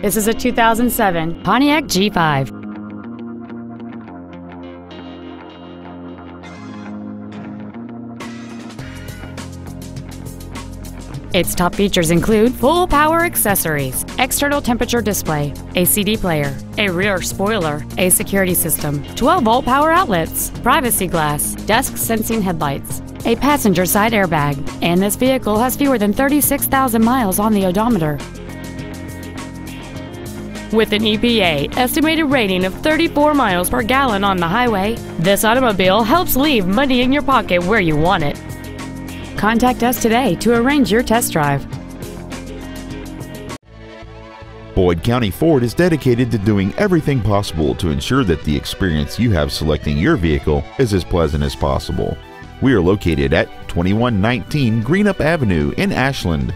This is a 2007 Pontiac G5. Its top features include full power accessories, external temperature display, a CD player, a rear spoiler, a security system, 12 volt power outlets, privacy glass, dusk sensing headlights, a passenger side airbag, and this vehicle has fewer than 36,000 miles on the odometer. With an EPA estimated rating of 34 miles per gallon on the highway, this automobile helps leave money in your pocket where you want it. Contact us today to arrange your test drive. Boyd County Ford is dedicated to doing everything possible to ensure that the experience you have selecting your vehicle is as pleasant as possible. We are located at 2119 Greenup Avenue in Ashland.